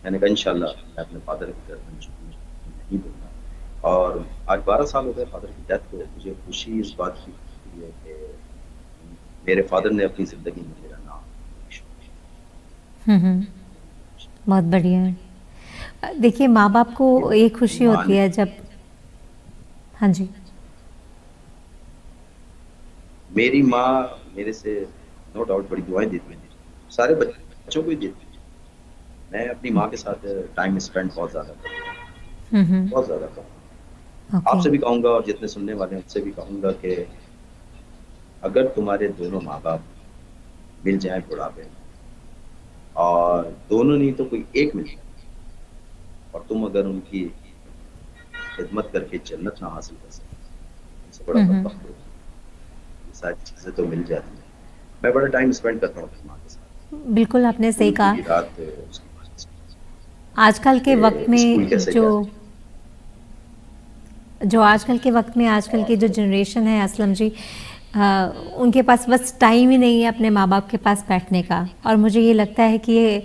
मैंने कहा इंशाल्लाह मैं अपने फादर की गर्दन नहीं दूँगा और आज बारह साल हो गए फादर की डेथ को। मुझे खुशी इस बात की है कि मेरे फादर ने अपनी ज़िंदगी में मेरा नाम हम्म, हम्म। बहुत बढ़िया। है देखिए माँ बाप को ये खुशी होती है जब हाँ जी। मेरी माँ मेरे से नो डाउट बड़ी दुआएँ देती है। सारे बच्चों को ही देती है मैं अपनी माँ के साथ टाइम स्पेंड बहुत ज़्यादा करता बहुत ज़्यादा करता हूँ आपसे भी कहूँगा और जितने सुनने वाले हैं उनसे भी कहूँगा कि अगर तुम्हारे दोनों माँ बाप मिल जाए बुढ़ापे और दोनों नहीं तो कोई एक मिल जाए और तुम अगर उनकी खिदमत करके जन्नत ना हासिल कर सके बड़ा। सारी चीज़ें तो मिल जाती है। मैं बड़ा टाइम स्पेंड करता हूँ अपनी माँ बिल्कुल आपने सही कहा। आजकल के वक्त में जो जो आजकल के वक्त में आजकल की जो जनरेशन है असलम जी आ, उनके पास बस टाइम ही नहीं है अपने माँ बाप के पास बैठने का। और मुझे ये लगता है कि ये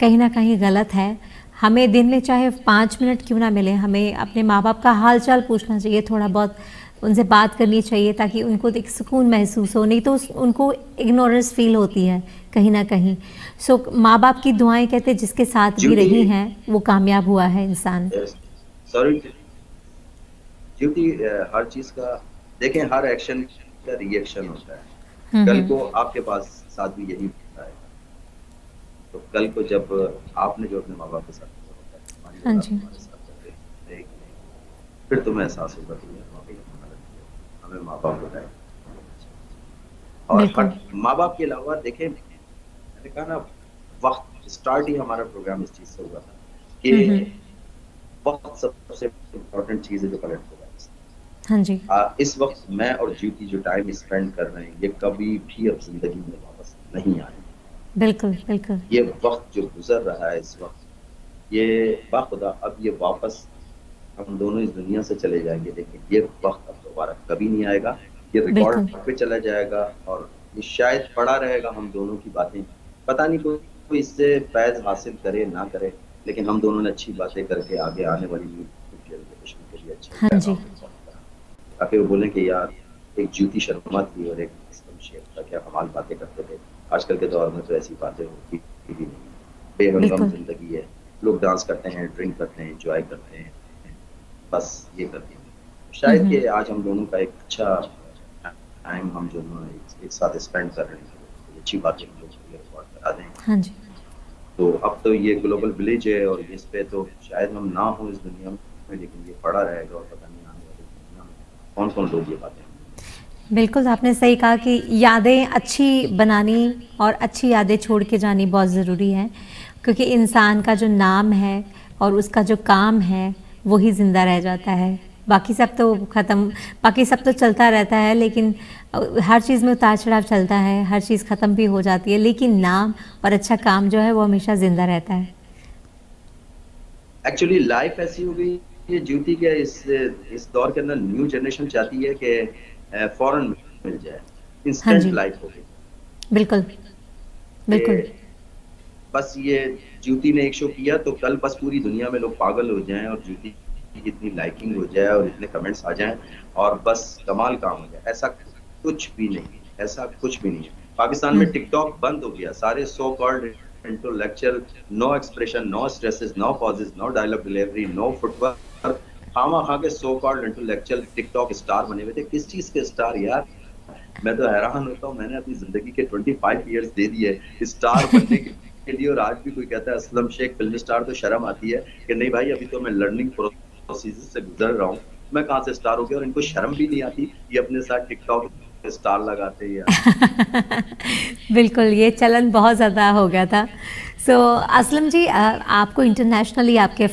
कहीं ना कहीं गलत है। हमें दिन में चाहे पाँच मिनट क्यों ना मिले हमें अपने माँ बाप का हाल चाल पूछना चाहिए थोड़ा बहुत उनसे बात करनी चाहिए ताकि उनको एक सुकून महसूस हो। नहीं तो उनको इग्नोरेंस फील होती है कहीं ना कहीं। सो so, माँ बाप की दुआएँ कहते जिसके साथ भी रही हैं वो कामयाब हुआ है इंसान। सॉरी हर चीज़ का देखें हर एक्शन का रिएक्शन होता है। कल। को आपके पास साथ भी यही होता है। तो कल को जब आपने जो अपने माँ बाप के साथ हाँ जी। फिर तुम्हें एहसास होगा हमें माँ बाप बताए। और माँ बाप के अलावा देखें मैंने कहा ना वक्त स्टार्ट ही हमारा प्रोग्राम इस चीज़ से हुआ था कि हम्म, वक्त सबसे इम्पोर्टेंट चीज़ है जो कलेक्ट होगा हाँ। जी। आ, इस वक्त मैं और ज्योति जो टाइम स्पेंड कर रहे हैं ये कभी भी अब ज़िंदगी में वापस नहीं आए। बिल्कुल बिल्कुल। ये वक्त जो गुजर रहा है इस वक्त ये बाखुदा अब ये वापस हम दोनों इस दुनिया से चले जाएँगे। लेकिन ये वक्त अब दोबारा कभी नहीं आएगा। ये रिकॉर्ड पे चला जाएगा और ये शायद पड़ा रहेगा हम दोनों की बातें। पता नहीं कोई को इससे फैज हासिल करे ना करे लेकिन हम दोनों ने अच्छी बातें करके आगे आने वाली जनरेशन के लिए अच्छा हाँ जी। ताकि वो बोले कि यार एक ज्योति शर्मा थी और एक था क्या कमाल बातें करते थे। आजकल के दौर में तो ऐसी बातें होती भी नहीं बेहंगम ज़िंदगी है। लोग डांस करते हैं ड्रिंक करते हैं इंजॉय करते हैं। बस ये करते हैं शायद कि आज हम दोनों का एक अच्छा टाइम हम जो एक साथ स्पेंड कर रहे हैं। अच्छी बातें हम लोग रिकॉर्ड करा दें। हाँ जी। तो अब तो ये ग्लोबल विलेज है और इस पे तो शायद हम ना हो इस दुनिया में लेकिन ये पड़ा रहेगा और पता नहीं आने वाली दुनिया में कौन कौन लोग ये बातें बिल्कुल आपने सही कहा कि यादें अच्छी बनानी और अच्छी यादें छोड़ के जानी बहुत ज़रूरी है क्योंकि इंसान का जो नाम है और उसका जो काम है वही ज़िंदा रह जाता है। बाकी सब तो ख़त्म बाकी सब तो चलता रहता है लेकिन हर चीज़ में उतार चढ़ाव चलता है हर चीज़ ख़त्म भी हो जाती है लेकिन नाम और अच्छा काम जो है वो हमेशा ज़िंदा रहता है। एक्चुअली लाइफ ऐसी हो गई ये ज्योति के इस इस दौर के अंदर न्यू जनरेशन चाहती है कि फॉरन मिल जाए। इंस्टेंट हाँ लाइफ हो गई। बिल्कुल। बिल्कुल। बस ये ज्योति ने एक शो किया तो कल बस पूरी दुनिया में लोग पागल हो जाएँ और ज्योति की इतनी लाइकिंग हो जाए और इतने कमेंट्स आ जाएँ और बस कमाल काम हो जाए। ऐसा कुछ भी नहीं ऐसा कुछ भी नहीं है। पाकिस्तान में टिकटॉक हम्म। बंद हो गया। सारे so called lecture no expression no stresses no pauses no dialogue delivery no footwork खामा खा के so called intellectual TikTok star बने हुए थे। किस चीज़ के स्टार यार? मैं तो हैरान होता हूँ। मैंने अपनी ज़िंदगी के 25 इयर्स दे दिए। स्टार बनने के लिए, और आज भी कोई कहता है, असलम शेख, फ़िल्म स्टार तो शर्म आती है कि नहीं भाई, अभी तो मैं लर्निंग प्रोसेस से गुजर रहा हूँ। मैं कहाँ से स्टार हो गया? और इनको शर्म भी नहीं आती ये अपने साथ टिकटॉक स्टार लगाते हैं बिल्कुल, ये चलन बहुत ज़्यादा हो गया था। सो so, असलम जी आपको इंटरनेशनली आपके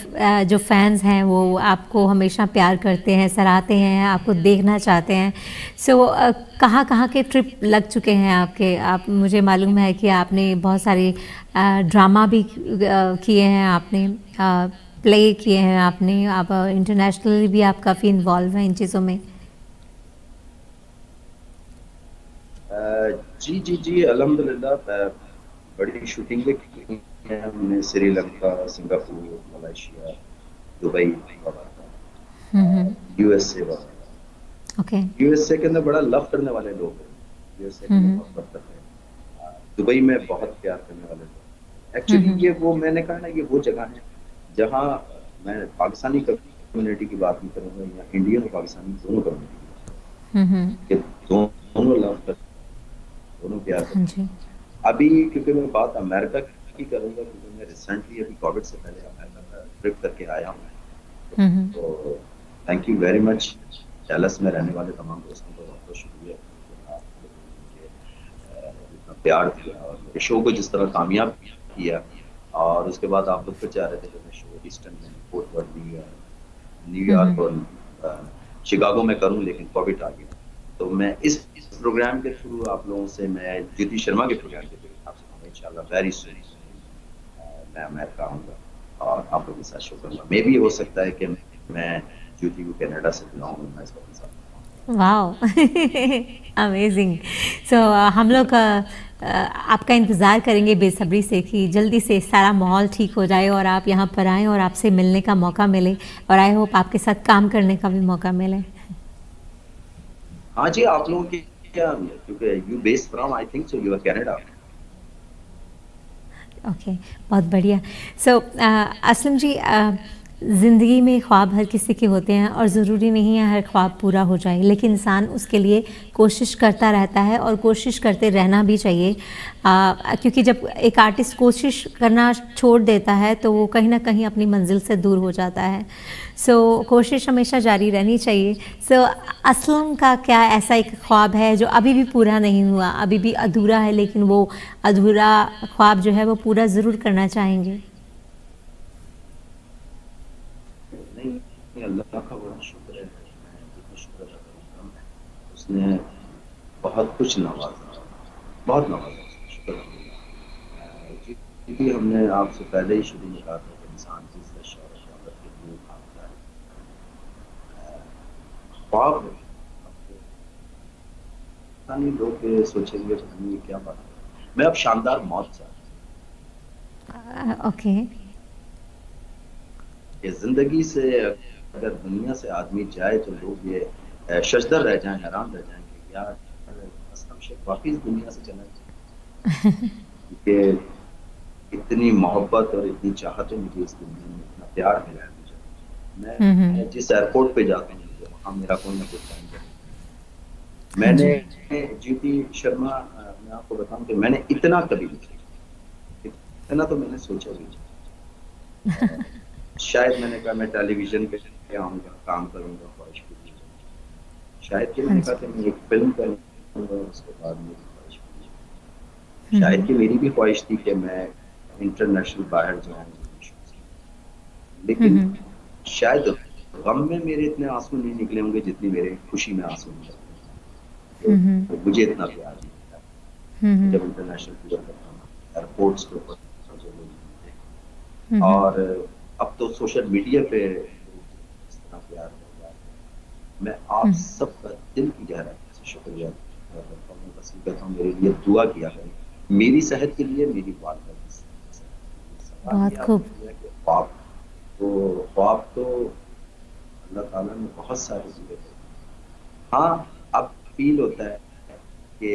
जो फैंस हैं वो आपको हमेशा प्यार करते हैं सराहते हैं आपको देखना चाहते हैं। सो so, कहाँ कहाँ के ट्रिप लग चुके हैं आपके? आप मुझे मालूम है कि आपने बहुत सारे ड्रामा भी किए हैं आपने प्ले किए हैं आपने आप इंटरनेशनली भी आप काफ़ी इन्वॉल्व हैं इन चीज़ों में। जी जी जी अल्हम्दुलिल्लाह बड़ी शूटिंग भी की है हमने Sri Lanka Singapore Malaysia Dubai USA okay USA के अंदर बड़ा लव करने वाले लोग हैं। यूएसए करते हैं। दुबई में बहुत प्यार करने वाले लोग एक्चुअली ये वो मैंने कहा ना ये वो जगह है जहाँ मैं पाकिस्तानी कम्युनिटी की बात नहीं करूँगा या इंडियन और पाकिस्तानी दोनों कम्युनिटी दोनों लव करते दोनों प्यार करते हैं। अभी क्योंकि मैं बात अमेरिका की करूँगा क्योंकि मैं रिसेंटली अभी कोविड से पहले अमेरिका का ट्रिप करके आया हूँ। तो thank you very much Dallas में रहने वाले तमाम दोस्तों को बहुत बहुत शुक्रिया। प्यार दिया और मेरे शो को जिस तरह कामयाब किया। और उसके बाद आप लोग फिर चाह रहे थे कि मैं शो ईस्टर्न में फोर्ट वर्ड न्यूयॉर्क न्यूयॉर्क और शिकागो में करूँ लेकिन कोविड आ गया। तो मैं इस प्रोग्राम के थ्रू आप लोगों से मैं ज्योति शर्मा के प्रोग्राम के थ्रू आपसे इंशाल्लाह वेरी सुन मैं अमेरिका आऊँगा और आप लोगों के साथ शो करूँगा। मे भी हो सकता है कि मैं ज्योति को कनाडा से बुलाऊँ मैं इसका वाह अमेजिंग सो हम लोग uh, आपका इंतज़ार करेंगे बेसब्री से कि जल्दी से सारा माहौल ठीक हो जाए और आप यहाँ पर आएँ और आपसे मिलने का मौका मिले और आई होप आपके साथ काम करने का भी मौका मिले। हाँ जी आप लोगों की क्या क्योंकि you from I think so you are Canada okay बहुत बढ़िया। सो असलम जी uh, ज़िंदगी में ख्वाब हर किसी के होते हैं और ज़रूरी नहीं है हर ख्वाब पूरा हो जाए लेकिन इंसान उसके लिए कोशिश करता रहता है और कोशिश करते रहना भी चाहिए। आ, क्योंकि जब एक आर्टिस्ट कोशिश करना छोड़ देता है तो वो कहीं ना कहीं अपनी मंजिल से दूर हो जाता है। सो so, कोशिश हमेशा जारी रहनी चाहिए। सो so, असलम का क्या ऐसा एक ख्वाब है जो अभी भी पूरा नहीं हुआ अभी भी अधूरा है लेकिन वो अधूरा ख्वाब जो है वो पूरा ज़रूर करना चाहेंगे? अल्लाह का बड़ा शुक्र है जितना शुक्र उसने बहुत कुछ नवाजा बहुत नवाजा शुक्र क्योंकि हमने आपसे पहले ही शुरू में कहा था कि इंसान की शौहरत के लिए भागता है ख्वाब लोग सोचेंगे ये क्या बात है मैं अब शानदार मौत चाहता हूँ ओके ज़िंदगी से अगर दुनिया से आदमी जाए तो लोग ये शजदर रह जाएँ हैरान रह जाएँ कि यार असलम शेख वाकई दुनिया से चला क्योंकि इतनी मोहब्बत और इतनी चाहत है मुझे इस दुनिया में इतना प्यार मिला है मुझे। मैं, हम्म, हम्म। मैं जिस एयरपोर्ट पे जाता हूँ वहाँ मेरा कोई ना कोई टाइम मैंने जीती शर्मा मैं आपको बताऊँ कि मैंने इतना कभी नहीं इतना तो मैंने सोचा भी शायद मैंने कहा मैं टेलीविज़न पे आऊँगा काम करूँगा ख्वाहिश पूरी शायद कि मैंने कहा मैं एक फ़िल्म उसके बाद मेरी ख्वाहिश पूरी। शायद कि मेरी भी ख्वाहिश थी कि मैं इंटरनेशनल बाहर जाऊँ लेकिन। शायद गम में मेरे इतने आँसू नहीं निकले होंगे जितनी मेरे खुशी में आँसू निकले। तो मुझे इतना प्यार नहीं जब इंटरनेशनल टूर करता हूँ एयरपोर्ट्स के ऊपर और अब तो सोशल मीडिया पे प्यार हो गया। मैं आप हम्म। सबका दिल की गहराई से शुक्रिया करता हूँ बस कहता हूँ मेरे लिए दुआ किया करें मेरी सेहत के लिए मेरी वालदा बहुत खूब। ख्वाब तो ख्वाब तो अल्लाह ताला ने बहुत सारे दिए हाँ अब फील होता है कि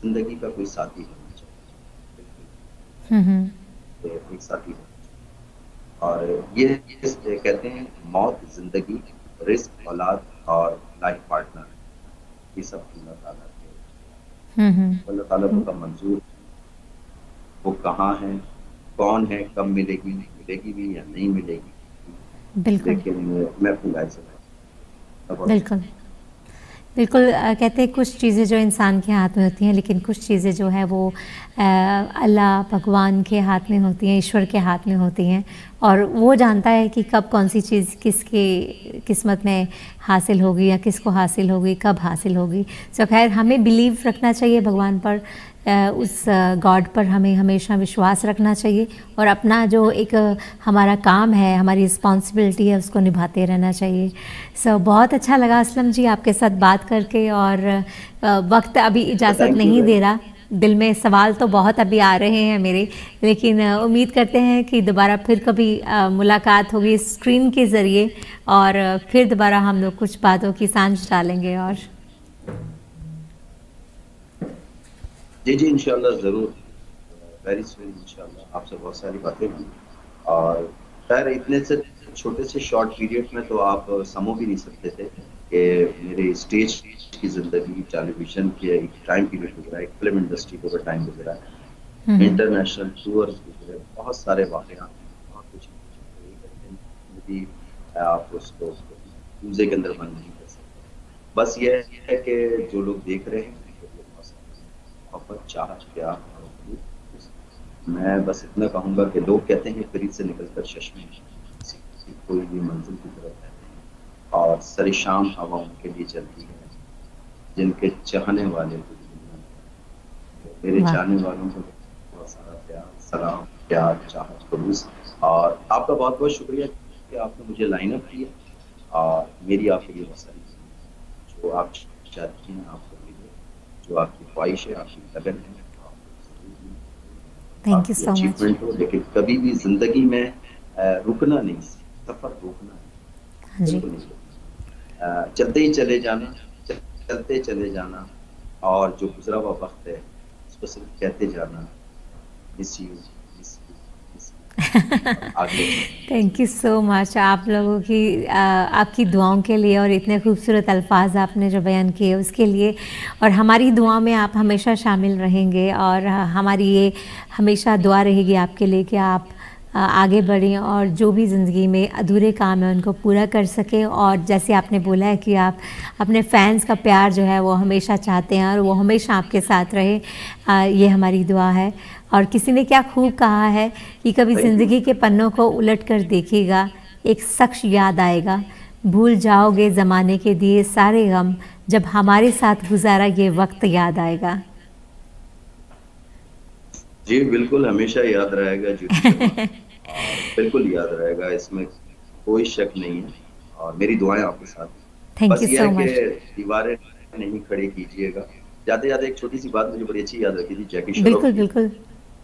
ज़िंदगी का कोई साथी होना चाहिए। हम्म, हम्म। एक साथी होना और ये कहते हैं मौत ज़िंदगी रिस्क औलाद और लाइफ पार्टनर। ये सब अल्लाह ताला के हम्म, हम्म। अल्लाह ताला को कब मंजूर वो कहाँ है? कौन है? कब मिलेगी नहीं मिलेगी भी या नहीं मिलेगी? बिल्कुल। लेकिन मैं अपनी लाइफ से बिल्कुल। बिल्कुल कहते हैं कुछ चीज़ें जो इंसान के हाथ में होती हैं, लेकिन कुछ चीज़ें जो है वो अल्लाह, भगवान के हाथ में होती हैं, ईश्वर के हाथ में होती हैं, और वो जानता है कि कब कौन सी चीज़ किसके किस्मत में हासिल होगी या किसको हासिल होगी, कब हासिल होगी। सो खैर, हमें बिलीव रखना चाहिए भगवान पर उस गॉड पर हमें हमेशा विश्वास रखना चाहिए और अपना जो एक हमारा काम है हमारी रिस्पॉन्सिबिलिटी है उसको निभाते रहना चाहिए। सो so, बहुत अच्छा लगा असलम जी आपके साथ बात करके और वक्त अभी इजाज़त नहीं दे रहा। दिल में सवाल तो बहुत अभी आ रहे हैं मेरे लेकिन उम्मीद करते हैं कि दोबारा फिर कभी मुलाकात होगी स्क्रीन के ज़रिए और फिर दोबारा हम लोग कुछ बातों की साँझ डालेंगे और जी जी इंशाल्लाह ज़रूर वेरी सुन इंशाल्लाह आपसे बहुत सारी बातें हुई और खैर इतने से छोटे से शॉर्ट पीरियड में तो आप समो भी नहीं सकते थे कि मेरे स्टेज की ज़िंदगी टेलीविज़न के एक टाइम पीरियड गुजरा एक फ़िल्म इंडस्ट्री को टाइम गुजरा इंटरनेशनल टूर गुजरे बहुत सारे वाक़ बहुत कुछ आप उसको के अंदर बंद नहीं कर सकते बस ये है कि जो लोग देख रहे हैं मोहब्बत चाह प्यार मैं बस इतना कहूँगा कि लोग कहते हैं फ्रीज से निकलकर चश्मे। कोई भी मंजिल की तरफ़ रहते हैं। और सरी शाम हवा उनके लिए चलती है जिनके चाहने वाले मेरे चाहने वालों को बहुत सारा प्यार सलाम प्यार चाहत खलूस और आपका बहुत बहुत शुक्रिया कि आपने मुझे लाइन अप किया। और मेरी आपके लिए बहुत सारी जो आप चाहती हैं आप जो आपकी ख्वाहिश है आपकी लगन है थैंक यू सो मच लेकिन कभी भी ज़िंदगी में रुकना नहीं सफ़र रोकना नहीं। हाँ चलते ही चले जाना चलते चले जाना और जो गुजरा हुआ वक्त है उसको सिर्फ़ कहते जाना miss you thank you so much आप लोगों की आ, आपकी दुआओं के लिए और इतने खूबसूरत अल्फाज आपने जो बयान किए उसके लिए। और हमारी दुआ में आप हमेशा शामिल रहेंगे और हमारी ये हमेशा दुआ रहेगी आपके लिए कि आप आगे बढ़ें और जो भी ज़िंदगी में अधूरे काम है उनको पूरा कर सकें। और जैसे आपने बोला है कि आप अपने फैंस का प्यार जो है वो हमेशा चाहते हैं और वो हमेशा आपके साथ रहे। ये हमारी दुआ है। और किसी ने क्या खूब कहा है कि कभी ज़िंदगी के पन्नों को उलट कर देखेगा एक शख्स याद आएगा। भूल जाओगे ज़माने के दिए सारे गम जब हमारे साथ गुजारा ये वक्त याद आएगा। जी बिल्कुल हमेशा याद रहेगा जी बिल्कुल याद रहेगा इसमें कोई शक नहीं है। और मेरी दुआएँ आपके साथ थैंक यू सो मच दीवारें नहीं खड़ी कीजिएगा। जाते जाते एक छोटी सी बात मुझे बड़ी अच्छी याद रखी थी जैकी बिल्कुल बिल्कुल।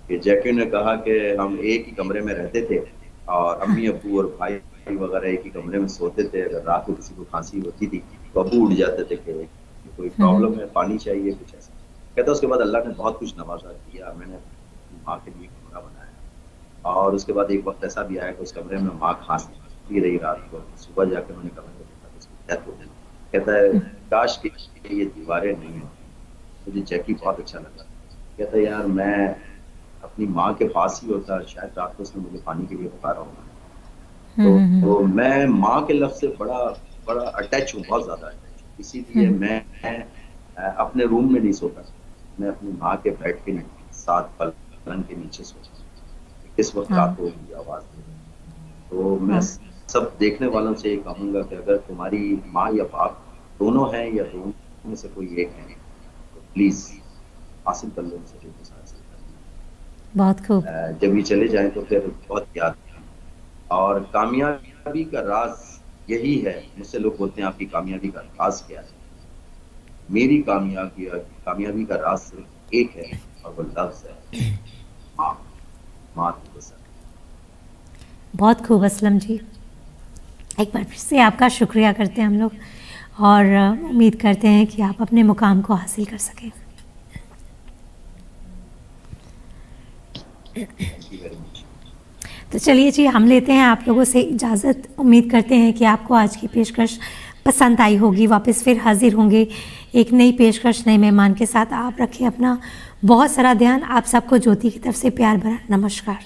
कि जैकी ने कहा कि हम एक ही कमरे में रहते थे और अम्मी अबू और भाई वगैरह एक ही कमरे में सोते थे अगर रात को किसी को खांसी होती थी तो अबू उठ जाते थे कि कोई प्रॉब्लम हम्म। है पानी चाहिए कुछ ऐसा। कहता उसके बाद अल्लाह ने बहुत कुछ नवाजा किया मैंने माँ के लिए कमरा बनाया। और उसके बाद एक वक्त ऐसा भी आया कि उस कमरे में माँ खांस रही रात को। सुबह जाकर मैंने कमरे में देखा तो उसकी डेथ हो गई कहता है काश की ये दीवारें नहीं हो मुझे जैकी बहुत अच्छा लगा। कहता है यार मैं अपनी माँ के पास ही होता है शायद रात को उसने मुझे पानी के लिए पुकारा होगा तो, हम्म, हम्म, तो हम्म। मैं माँ के लफ्ज से बड़ा बड़ा अटैच हूँ बहुत ज़्यादा अटैच इसीलिए मैं अपने रूम में नहीं सोता मैं अपनी माँ के बेड के साथ पल पलंग के नीचे सोचा किस वक्त हाँ। रात होगी आवाज़ दे तो मैं हाँ। सब देखने वालों से ये कहूँगा कि अगर तुम्हारी माँ या बाप दोनों हैं या दोनों में से कोई एक है तो प्लीज़ हासिल कर लो उनसे बहुत खूब जब ये चले जाएँ तो फिर बहुत याद और कामयाबी का राज यही है मुझसे लोग बोलते हैं आपकी कामयाबी का राज क्या है? मेरी कामयाबी कामयाबी का राज सिर्फ़ एक है और वो लफ्ज है। बहुत खूब असलम जी। एक बार फिर से आपका शुक्रिया करते हैं हम लोग और उम्मीद करते हैं कि आप अपने मुकाम को हासिल कर सकें। तो चलिए जी, हम लेते हैं आप लोगों से इजाज़त। उम्मीद करते हैं कि आपको आज की पेशकश पसंद आई होगी, वापस फिर हाजिर होंगे एक नई पेशकश नए मेहमान के साथ। आप रखें अपना बहुत सारा ध्यान। आप सबको ज्योति की तरफ़ से प्यार भरा नमस्कार।